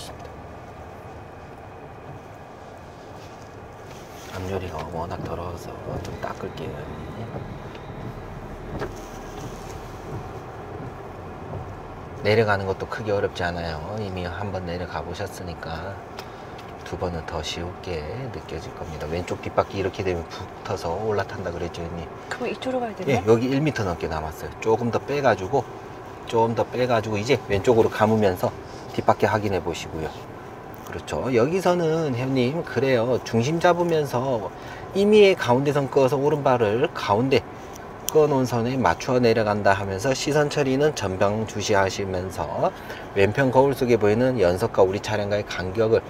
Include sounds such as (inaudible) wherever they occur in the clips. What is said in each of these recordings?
좋습니다. 앞유리가 워낙 더러워서 좀 닦을게요. 내려가는 것도 크게 어렵지 않아요. 이미 한번 내려가 보셨으니까 두 번은 더 쉽게 느껴질 겁니다. 왼쪽 뒷바퀴 이렇게 되면 붙어서 올라탄다 그랬죠, 형님. 그럼 이쪽으로 가야 되네? 예, 여기 1m 넘게 남았어요. 조금 더 빼가지고, 조금 더 빼가지고, 이제 왼쪽으로 감으면서 뒷바퀴 확인해 보시고요. 그렇죠. 여기서는 형님, 그래요. 중심 잡으면서 이미의 가운데선 꺼서 오른발을 가운데 꺼놓은 선에 맞추어 내려간다 하면서 시선 처리는 전방 주시하시면서 왼편 거울 속에 보이는 연석과 우리 차량과의 간격을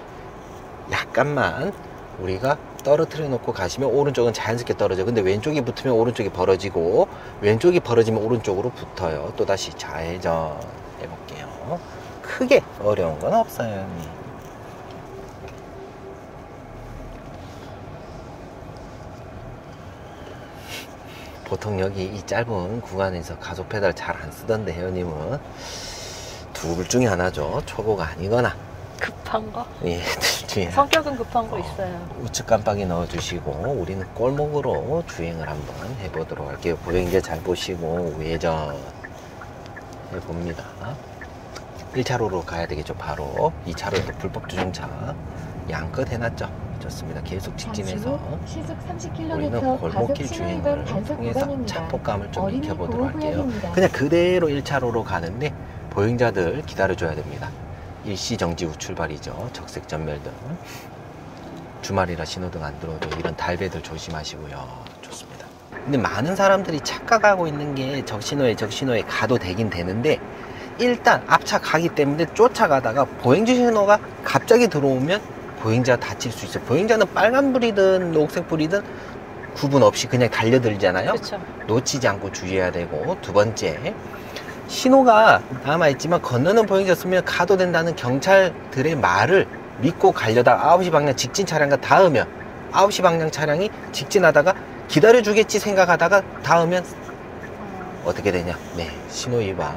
약간만 우리가 떨어뜨려 놓고 가시면 오른쪽은 자연스럽게 떨어져. 근데 왼쪽이 붙으면 오른쪽이 벌어지고 왼쪽이 벌어지면 오른쪽으로 붙어요. 또다시 좌회전 해볼게요. 크게 어려운 건 없어요. 형님. 보통 여기 이 짧은 구간에서 가속 페달 잘 안 쓰던데 회원님은 둘 중에 하나죠. 초보가 아니거나 급한 거? 예, (laughs) 둘 중에. 성격은 급한 거 있어요. 우측 깜빡이 넣어주시고 우리는 골목으로 주행을 한번 해보도록 할게요. 보행자 잘 보시고 우회전 해봅니다. 1차로로 가야 되겠죠. 바로 2차로도 불법 주정차 양끝 해놨죠. 좋습니다. 계속 직진해서 우리는 30km 골목길 주행을 통해서. 차폭감을 좀 익혀보도록 할게요. 그냥 그대로 1차로로 가는데 보행자들 기다려줘야 됩니다. 일시 정지 후 출발이죠. 적색 전멸등. 주말이라 신호등 안 들어도 이런 달배들 조심하시고요. 좋습니다. 근데 많은 사람들이 착각하고 있는 게 적신호에 적신호에 가도 되긴 되는데 일단 앞차 가기 때문에 쫓아가다가 보행자 신호가 갑자기 들어오면 보행자 다칠 수 있어요. 보행자는 빨간불이든 녹색불이든 구분 없이 그냥 달려들잖아요. 그렇죠. 놓치지 않고 주의해야 되고 두 번째 신호가 남아있지만 건너는 보행자였으면 가도 된다는 경찰들의 말을 믿고 가려다가 9시 방향 직진 차량과 닿으면 9시 방향 차량이 직진하다가 기다려주겠지 생각하다가 닿으면 어떻게 되냐 네 신호 위반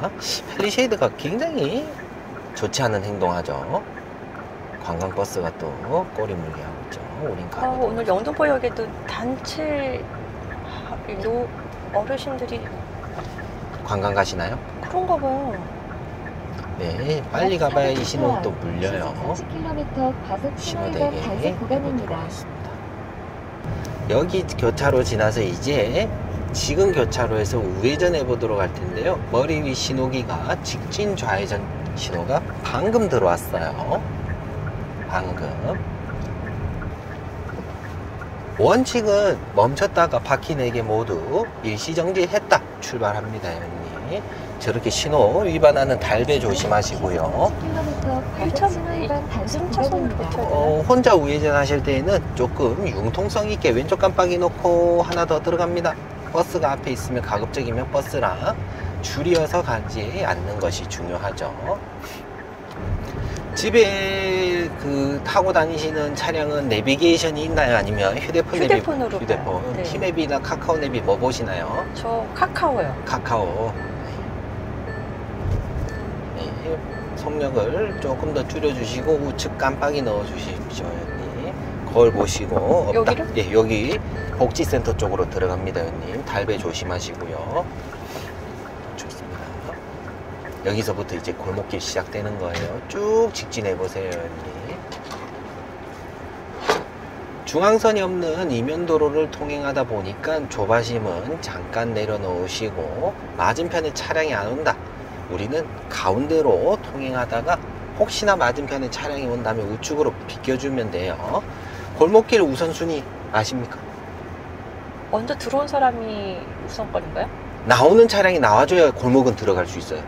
펠리쉐이드가 굉장히 좋지 않은 행동하죠 관광버스가 또 꼬리 물게 하고 있죠 우린 아, 가고 오늘 영등포역에도 단체 요 어르신들이 관광 가시나요? 그런가 봐요. 네, 빨리 가봐야 이 신호 또 물려요. 30km 과속 신호위반 신호대기 단속 해보도록 구간입니다. 여기 교차로 지나서 이제 지금 교차로에서 우회전 해 보도록 할 텐데요. 머리 위 신호기가 직진 좌회전 신호가 방금 들어왔어요. 방금. 원칙은 멈췄다가 바퀴 4개 모두 일시정지했다 출발합니다 형님 저렇게 신호 위반하는 달배 조심하시고요 30km 일차- 과속 신호위반 단속 일차선으로 구간입니다. 붙여야 어, 혼자 우회전 하실 때에는 조금 융통성 있게 왼쪽 깜빡이 놓고 하나 더 들어갑니다 버스가 앞에 있으면 가급적이면 버스랑 줄이어서 가지 않는 것이 중요하죠 집에 그 타고 다니시는 차량은 내비게이션이 있나요? 아니면 휴대폰 휴대폰으로 내비, 휴대폰. 네. 티맵이나 카카오 내비 뭐 보시나요? 저 카카오요. 카카오 네, 속력을 조금 더 줄여주시고 우측 깜빡이 넣어주십시오 거울 보시고 여기를? 예, 여기 복지센터 쪽으로 들어갑니다 형님 달배 조심하시고요 좋습니다 여기서부터 이제 골목길 시작되는 거예요 쭉 직진해 보세요 형님 중앙선이 없는 이면도로를 통행하다 보니까 조바심은 잠깐 내려놓으시고 맞은편에 차량이 안 온다. 우리는 가운데로 통행하다가 혹시나 맞은편에 차량이 온다면 우측으로 비껴주면 돼요. 골목길 우선순위 아십니까? 먼저 들어온 사람이 우선권인가요? 나오는 차량이 나와줘야 골목은 들어갈 수 있어요.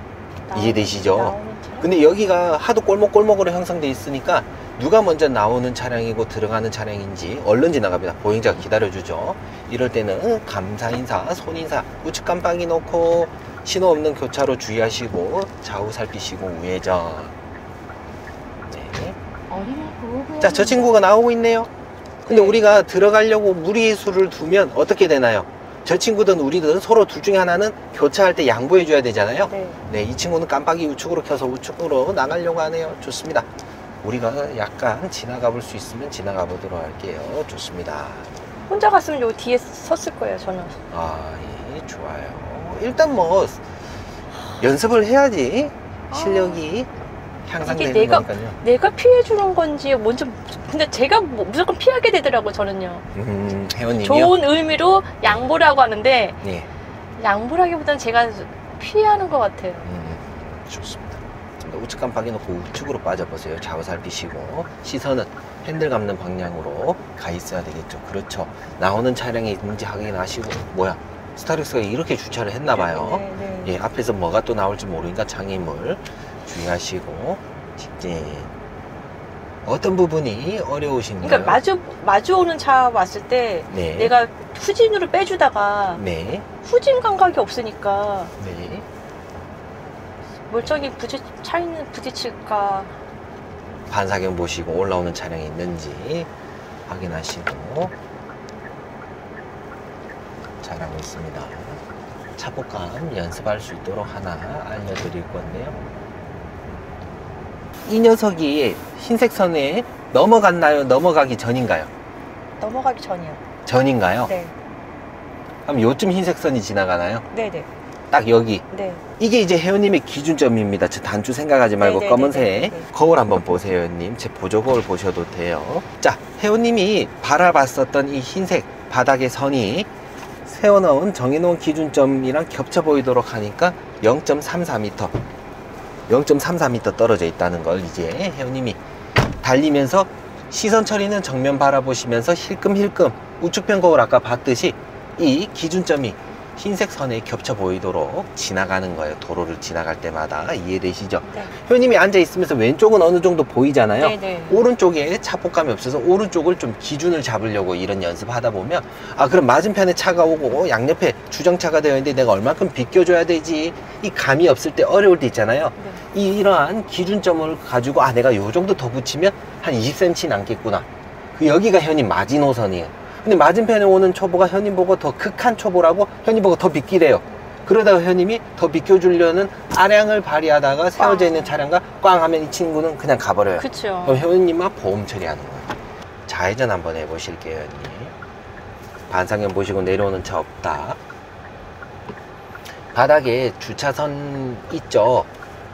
나오는- 이해되시죠? 근데 여기가 하도 골목골목으로 형성돼 있으니까 누가 먼저 나오는 차량이고 들어가는 차량인지 얼른 지나갑니다. 보행자가 기다려주죠. 이럴 때는 감사 인사, 손 인사, 우측 깜빡이 놓고 신호 없는 교차로 주의하시고 좌우 살피시고 우회전. 네. 자, 저 친구가 나오고 있네요. 근데 네. 우리가 들어가려고 무리수를 두면 어떻게 되나요? 저 친구든 우리든 서로 둘 중에 하나는 교차할 때 양보해 줘야 되잖아요. 네. 네, 이 친구는 깜빡이 우측으로 켜서 우측으로 나가려고 하네요. 좋습니다. 우리가 약간 지나가 볼 수 있으면 지나가 보도록 할게요. 좋습니다. 혼자 갔으면 요 뒤에 섰을 거예요, 저는. 아, 예, 좋아요. 일단 뭐 연습을 해야지 실력이 향상되는 이게 내가- 거니까요. 내가 피해 주는 건지 먼저 근데 제가 뭐 무조건 피하게 되더라고 저는요. 음, 회원님이요? 좋은 의미로 양보라고 하는데 예. 양보라기보다는 제가 피하는 것 같아요. 음, 좋습니다. 좀더 우측 깜빡이 놓고 우측으로 빠져보세요. 좌우 살피시고 시선은 핸들 감는 방향으로 가 있어야 되겠죠. 그렇죠. 나오는 차량이 있는지 확인하시고 뭐야 스타렉스가 이렇게 주차를 했나 봐요. 네, 네. 예, 앞에서 뭐가 또 나올지 모르니까 장애물 주의하시고 직진. 어떤 부분이 어려우신가요? 그러니까 마주 마주오는 차 왔을 때 네. 내가 후진으로 빼주다가 네. 후진 감각이 없으니까 네. 멀쩡히 부딪 차 있는 부딪힐까 반사경 보시고 올라오는 차량이 있는지 확인하시고 잘하고 있습니다. 차복감 연습할 수 있도록 하나 알려드릴 건데요. 이 녀석이 흰색 선에 넘어갔나요? 넘어가기 전인가요? 넘어가기 전이요. 전인가요? 네, 그럼 요쯤 흰색 선이 지나가나요? 네, 네, 딱 여기. 네. 이게 이제 회원님의 기준점입니다. 저 단추 생각하지 말고 네네네네. 검은색 거울 한번 보세요, 회원님. 제 보조 거울 보셔도 돼요. 자, 회원님이 바라봤었던 이 흰색 바닥의 선이 세워놓은 정해놓은 기준점이랑 겹쳐 보이도록 하니까 0.34m, 0.34m 떨어져 있다는 걸 이제 회원님이 달리면서 시선 처리는 정면 바라보시면서 힐끔힐끔 우측편 거울 아까 봤듯이 이 기준점이 흰색 선에 겹쳐 보이도록 지나가는 거예요. 도로를 지나갈 때마다 이해되시죠? 네. 회원님이 앉아 있으면서 왼쪽은 어느 정도 보이잖아요. 네, 네. 오른쪽에 차폭감이 없어서 오른쪽을 좀 기준을 잡으려고 이런 연습하다 보면 아 그럼 맞은편에 차가 오고 양옆에 주정차가 되어 있는데 내가 얼만큼 비껴줘야 되지 이 감이 없을 때 어려울 때 있잖아요 네. 이, 이러한 기준점을 가지고 아 내가 요 정도 더 붙이면 한 20cm 남겠구나 그 여기가 현님 마지노선이에요 근데 맞은편에 오는 초보가 현님 보고 더 극한 초보라고 현님 보고 더 비끼래요 그러다가 현님이 더 비껴주려는 아량을 발휘하다가 세워져 꽝. 있는 차량과 꽝 하면 이 친구는 그냥 가버려요 그쵸. 그럼 회원님만 보험 처리하는 거예요. 좌회전 한번 해보실게요, 회원님. 반상현 보시고 내려오는 차 없다. 바닥에 주차선 있죠?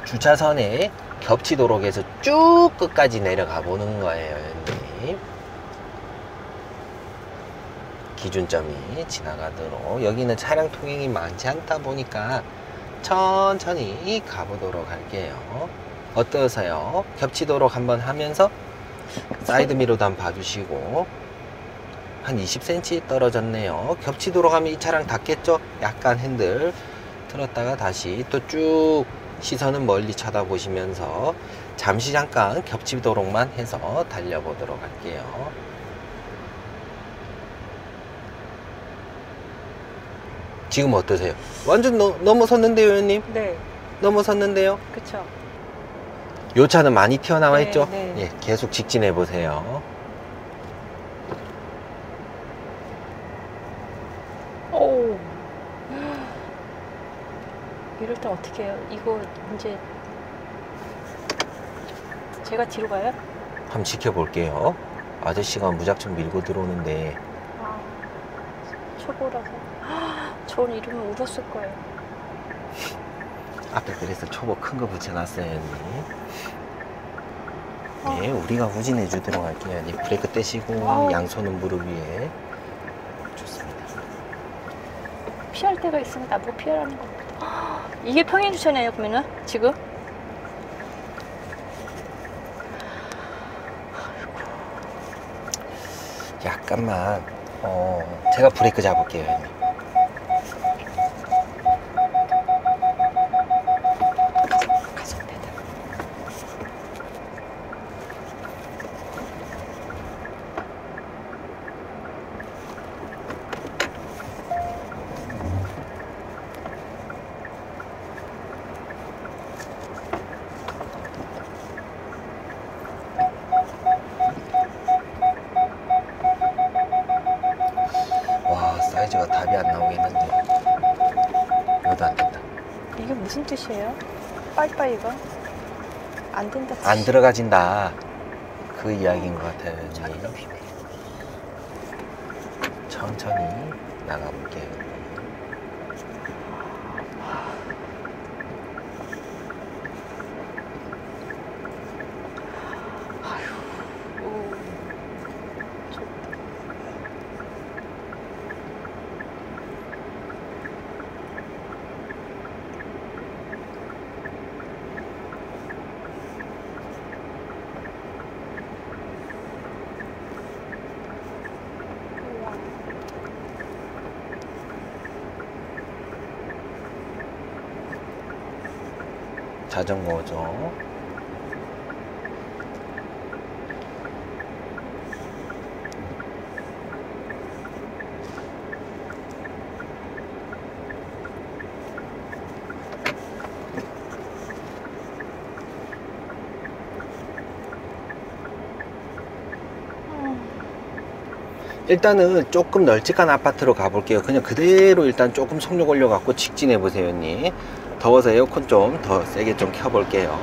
주차선에 겹치도록 해서 쭉 끝까지 내려가 보는 거예요, 회원님. 기준점이 지나가도록 여기는 차량 통행이 많지 않다 보니까 천천히 가보도록 할게요. 어떠세요? 겹치도록 한번 하면서 사이드 미러도 한번 봐주시고 한 20cm 떨어졌네요. 겹치도록 하면 이 차량 닿겠죠? 약간 핸들 틀었다가 다시 또 쭉 시선은 멀리 쳐다보시면서 잠시 잠깐 겹치도록만 해서 달려보도록 할게요. 지금 어떠세요? 완전 넘- 넘어섰는데요, 회원님? 네, 넘어섰는데요? 그쵸. 요 차는 많이 튀어나와 네, 있죠? 네. 예, 계속 직진해 보세요. 오. 이럴 땐 어떻게 해요? 이거 이제 제가 뒤로 가요? 한번 지켜볼게요. 아저씨가 무작정 밀고 들어오는데 아, 초보라서. 전 이러면 울었을 거예요. 앞에 그래서 초보 큰 거 붙여놨어요, 언니. 어. 예, 우리가 후진해 주도록 할게요. 언니 브레이크 떼시고 어. 양손은 무릎 위에 좋습니다. 피할 때가 있으면 나보고 피하라는 겁니다. (gasps) 이게 평행 주차네요, 그러면은 지금? 약간만 어 제가 브레이크 잡을게요, 언니. 뜻이에요? 빠이빠이가? 안 된다. 안 들어가진다. 그 이야기인 것 같아요. 비밀. 천천히 나가볼게요. 자전거죠. 일단은 조금 널찍한 아파트로 가볼게요. 그냥 그대로 일단 조금 속력 올려갖고 직진해 보세요, 언니. 더워서 에어컨 좀 더 세게 좀 켜볼게요.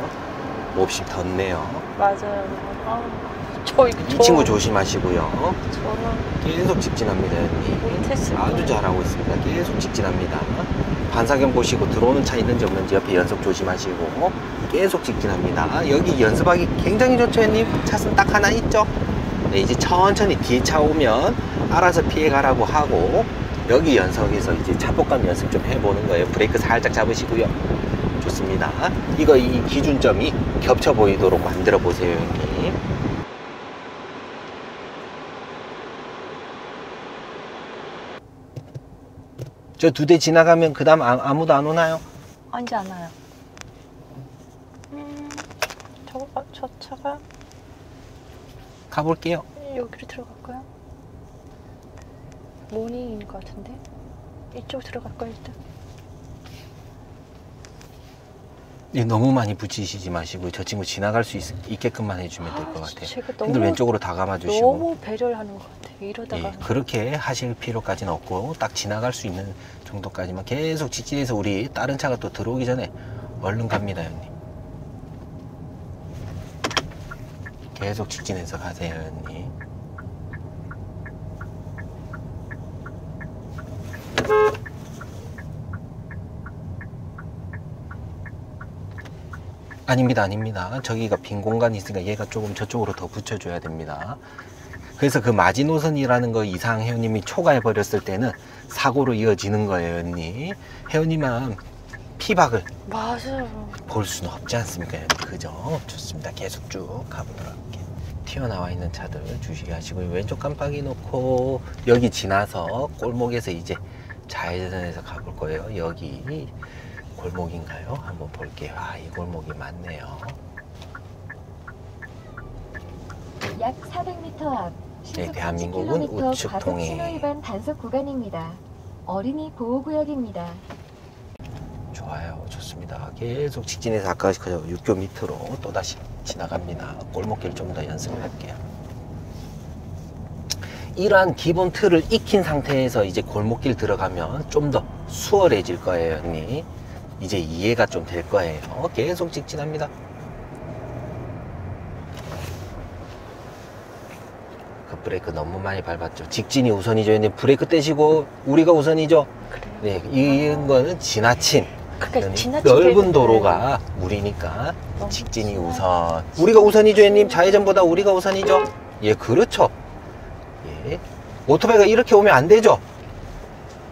몹시 덥네요. 맞아요. 아, 저 이 저- 친구 조심하시고요. 저는 계속 직진합니다. 못했을 아주. 잘하고 있습니다. 계속 직진합니다. 반사경 보시고 들어오는 차 있는지 없는지 옆에 연속 조심하시고 계속 직진합니다. 여기 연습하기 굉장히 좋죠, 형님? 차선 딱 하나 있죠? 네, 이제 천천히 뒤에 차 오면 알아서 피해가라고 하고 여기 연석에서 이제 차폭감 연습 좀 해보는 거예요. 브레이크 살짝 잡으시고요. 좋습니다. 이거 이 기준점이 겹쳐 보이도록 만들어 보세요, 형님. 저 두 대 지나가면 그 다음 아무도 안 오나요? 아니지 않아요. 음, 저거 저 차가 가볼게요. 여기로 들어갈까요? 모닝인 것 같은데 이쪽 들어갈까요 일단? 예, 너무 많이 붙이시지 마시고 저 친구 지나갈 수 있, 게끔만 해주면 될 것 같아요. 제가 핸들 왼쪽으로 다 감아주시고 너무 배려를 하는 것 같아요. 이러다가 예, 그렇게 하실 필요까지는 없고 딱 지나갈 수 있는 정도까지만 계속 직진해서 우리 다른 차가 또 들어오기 전에 얼른 갑니다 형님 계속 직진해서 가세요 형님 아닙니다 아닙니다 저기가 빈 공간이 있으니까 얘가 조금 저쪽으로 더 붙여줘야 됩니다 그래서 그 마지노선이라는 거 이상 회원님이 초과해 버렸을 때는 사고로 이어지는 거예요, 회원님. 회원님만 피박을 맞아요. 볼 수는 없지 않습니까, 회원님? 그죠? 좋습니다. 계속 쭉 가보도록 할게요. 튀어나와 있는 차들 주시하시고 왼쪽 깜빡이 놓고 여기 지나서 골목에서 이제 좌회전해서 가볼 거예요. 여기 골목인가요? 한번 볼게요. 아, 이 골목이 맞네요. 약 400m 앞 네, 대한민국은 10km 과속 우측통행. 신호 위반 단속 구간입니다. 어린이 보호 구역입니다. 좋아요. 좋습니다. 계속 직진해서 아까 그 육교 밑으로 또다시 지나갑니다. 골목길 좀 더 연습을 할게요. 이러한 기본 틀을 익힌 상태에서 이제 골목길 들어가면 좀 더 수월해질 거예요, 형님. 이제 이해가 좀 될 거예요. 계속 직진합니다. 그 브레이크 너무 많이 밟았죠. 직진이 우선이죠. 형님 브레이크 떼시고 우리가 우선이죠. 그래요. 네, 이런 거는 지나친 그러니까 넓은 도로가 무리니까 너무 직진이 지나- 우선. 우리가 우선이죠, 형님. 좌회전보다 우리가 우선이죠. 예, 그렇죠. 예. 오토바이가 이렇게 오면 안 되죠.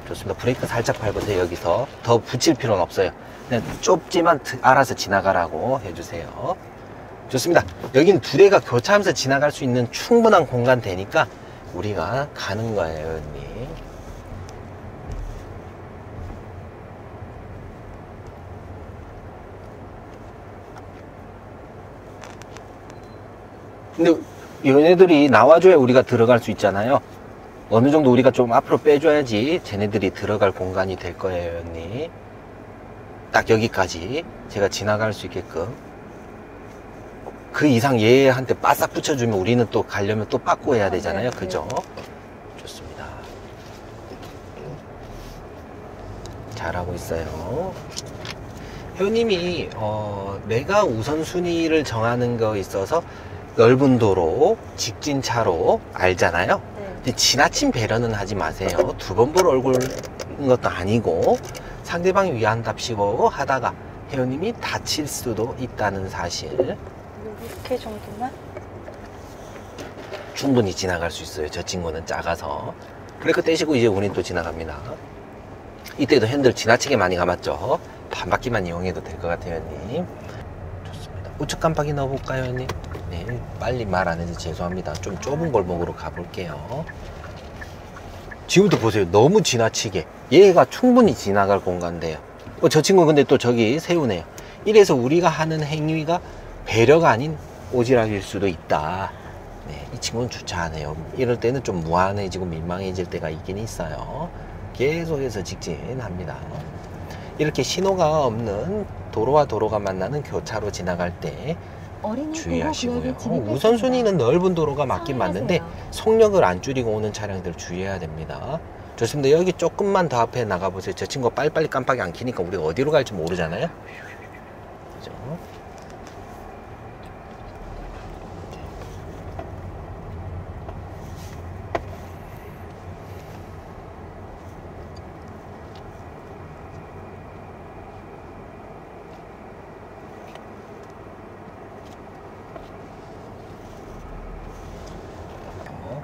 좋습니다. 브레이크 살짝 밟으세요, 여기서. 더 붙일 필요는 없어요. 그냥 좁지만 드- 알아서 지나가라고 해주세요. 좋습니다. 여기는 두 대가 교차하면서 지나갈 수 있는 충분한 공간 되니까 우리가 가는 거예요, 형님. 근데 얘네들이 나와줘야 우리가 들어갈 수 있잖아요. 어느 정도 우리가 좀 앞으로 빼줘야지 쟤네들이 들어갈 공간이 될 거예요, 언니. 딱 여기까지 제가 지나갈 수 있게끔. 그 이상 얘한테 바싹 붙여주면 우리는 또 가려면 또 빠꾸 해야 아, 되잖아요. 네, 그죠? 좋습니다. 잘하고 있어요. 회원님이 어, 내가 우선순위를 정하는 거 있어서 넓은 도로, 직진 차로 알잖아요. 지나친 배려는 하지 마세요. 두 번 볼 얼굴인 것도 아니고 상대방이 위한답시고 하다가 회원님이 다칠 수도 있다는 사실 이렇게 정도만? 충분히 지나갈 수 있어요. 저 친구는 작아서. 브레이크 떼시고 이제 우린 또 지나갑니다. 이때도 핸들 지나치게 많이 감았죠. 반 바퀴만 이용해도 될 것 같아요, 형님. 좋습니다. 우측 깜빡이 넣어볼까요, 형님? 네, 빨리 말 안 해서 죄송합니다. 좀 좁은 골목으로 가볼게요. 지금부터 보세요. 너무 지나치게. 얘가 충분히 지나갈 공간인데요. 어, 저 친구 근데 또 저기 세우네요. 이래서 우리가 하는 행위가 배려가 아닌 오지랖일 수도 있다. 네, 이 친구는 주차하네요. 이럴 때는 좀 무한해지고 민망해질 때가 있긴 있어요. 계속해서 직진합니다. 이렇게 신호가 없는 도로와 도로가 만나는 교차로 지나갈 때 주의하시고요. 진입했습니다. 우선순위는 넓은 도로가 맞긴 맞는데. 속력을 안 줄이고 오는 차량들 주의해야 됩니다. 좋습니다. 여기 조금만 더 앞에 나가보세요. 저 친구가 빨리빨리 깜빡이 안 켜니까 우리가 어디로 갈지 모르잖아요. 그죠? 어,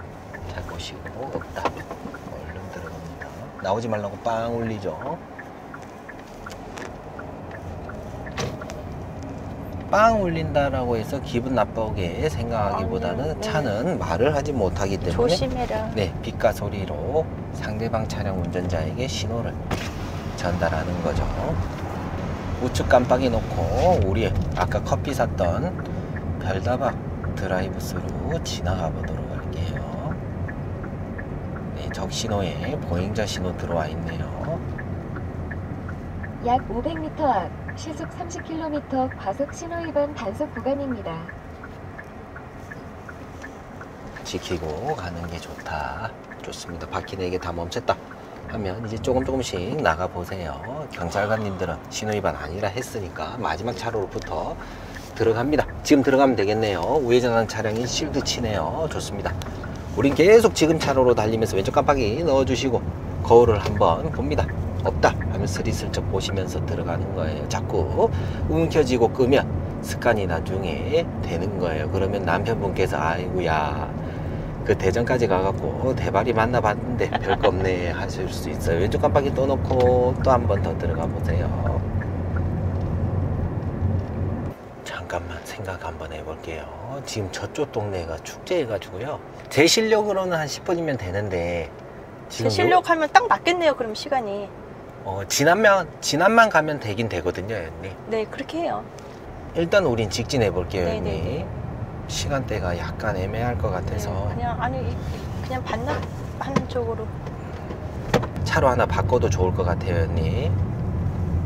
잘 보시고 없다. 얼른 들어갑니다. 나오지 말라고 빵 울리죠. 빵 울린다라고 해서 기분 나쁘게 생각하기보다는 아니요, 네. 차는 말을 하지 못하기 때문에 조심해라. 네, 빛과 소리로 상대방 차량 운전자에게 신호를 전달하는 거죠. 우측 깜빡이 놓고 우리 아까 커피 샀던 별다방 드라이브스루 지나가 보도록 적 신호에 보행자 신호 들어와 있네요. 약 500m 앞 시속 30km 과속 신호 위반 단속 구간입니다. 지키고 가는 게 좋다. 좋습니다. 바퀴 4개 다 멈췄다. 하면 이제 조금 조금씩 나가 보세요. 경찰관님들은 신호위반 아니라 했으니까 마지막 차로로부터 들어갑니다. 지금 들어가면 되겠네요. 우회전하는 차량이 실드 치네요. 좋습니다. 우린 계속 지금 차로로 달리면서 왼쪽 깜빡이 넣어주시고 거울을 한번 봅니다. 없다 하면 스리슬쩍 보시면서 들어가는 거예요. 자꾸 움켜쥐고 끄면 습관이 나중에 되는 거예요. 그러면 남편분께서 아이고야 그 대전까지 가갖고 대발이 만나봤는데 별거 없네 하실 수 있어요. 왼쪽 깜빡이 또 놓고 또 한 번 더 들어가 보세요. 잠깐만 생각 한번 해볼게요. 지금 저쪽 동네가 축제해가지고요. 제 실력으로는 한 10분이면 되는데 제 지금 요- 실력 하면 딱 맞겠네요. 그럼 시간이. 어, 지난면 지난만 가면 되긴 되거든요, 언니. 네, 그렇게 해요. 일단 우린 직진해 볼게요, 네. 네, 네. 시간대가 약간 애매할 것 같아서 네, 그냥 아니 이- 그냥 반납 하는 쪽으로. 차로 하나 바꿔도 좋을 것 같아요, 언니.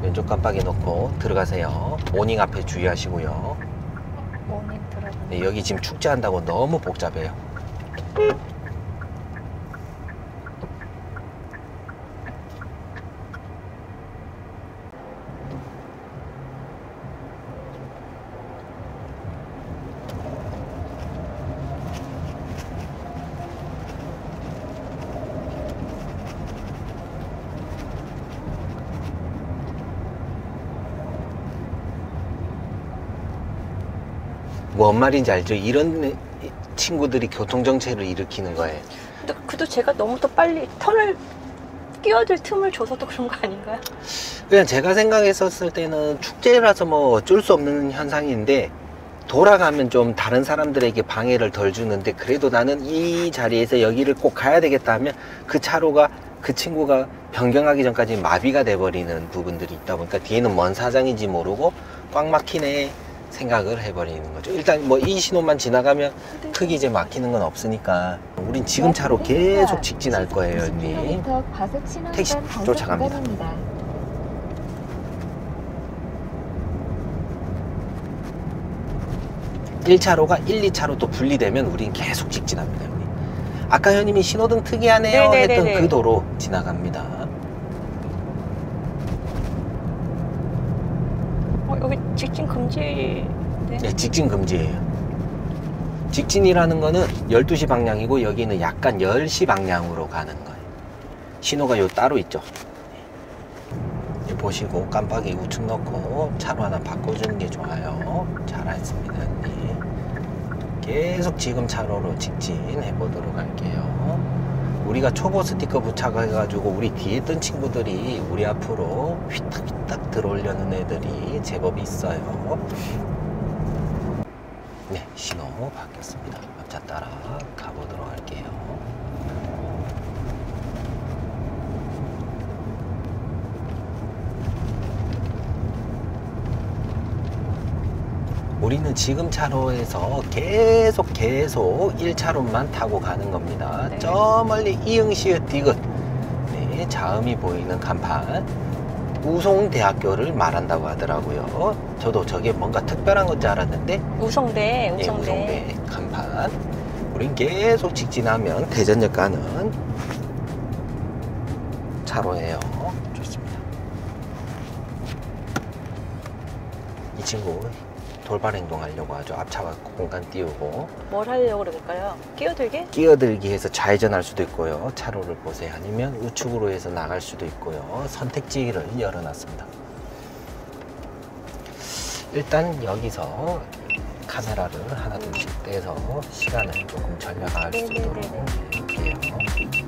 왼쪽 깜빡이 넣고 들어가세요. 모닝 앞에 주의하시고요. 모닝 들어가. 네, 여기 지금 축제한다고 너무 복잡해요. 뭔 말인지 알죠? 이런 친구들이 교통정체를 일으키는 거예요. 근데 그도 제가 너무 더 빨리 턴을 끼어들 틈을 줘서 또 그런 거 아닌가요? 그냥 제가 생각했었을 때는 축제라서 뭐 어쩔 수 없는 현상인데 돌아가면 좀 다른 사람들에게 방해를 덜 주는데 그래도 나는 이 자리에서 여기를 꼭 가야 되겠다 하면 그 차로가 그 친구가 변경하기 전까지 마비가 돼버리는 부분들이 있다 보니까 뒤에는 뭔 사정인지 모르고 꽉 막히네 생각을 해버리는 거죠. 일단 뭐 이 신호만 지나가면 크게 이제 막히는 건 없으니까 우린 지금 차로 계속 직진할 거예요, 언니. 30km 과속 신호 택시 쫓아갑니다. 구간입니다. 일차로가 1, 2차로 또 분리되면 우린 계속 직진합니다. 형님. 아까 현님이 신호등 특이하네요 네네네네. 했던 그 도로 지나갑니다. 어, 여기 직진 금지. 네. 네, 직진 금지예요. 직진이라는 거는 12시 방향이고 여기는 약간 10시 방향으로 가는 거예요. 신호가 요 따로 있죠. 예, 보시고 깜빡이 우측 넣고 차로 하나 바꿔주는 게 좋아요. 잘했습니다, 언니. 계속 지금 차로로 직진해 보도록 할게요. 우리가 초보 스티커 부착해가지고 우리 뒤에 있던 친구들이 우리 앞으로 휘딱휘딱 들어오려는 애들이 제법 있어요. 네, 신호 바뀌었습니다. 앞차 따라 가보도록 할게요. 우리는 지금 차로에서 계속 계속 1차로만 타고 가는 겁니다. 네. 저 멀리 이응시의 디귿 네, 자음이 보이는 간판 우송대학교를 말한다고 하더라고요. 저도 저게 뭔가 특별한 건줄 알았는데 우성대, 예, 우성대. 우성대 간판. 우린 계속 직진하면 대전역 가는 차로예요. 좋습니다. 이 친구 돌발 행동하려고 하죠. 앞차가 공간 띄우고 뭘 하려고 그럴까요? 끼어들게? 끼어들기 해서 좌회전할 수도 있고요. 차로를 보세요. 아니면 우측으로 해서 나갈 수도 있고요. 선택지를 열어놨습니다. 일단 여기서 카메라를 하나 둘씩 떼서 시간을 조금 절약할 수 있도록. 할게요.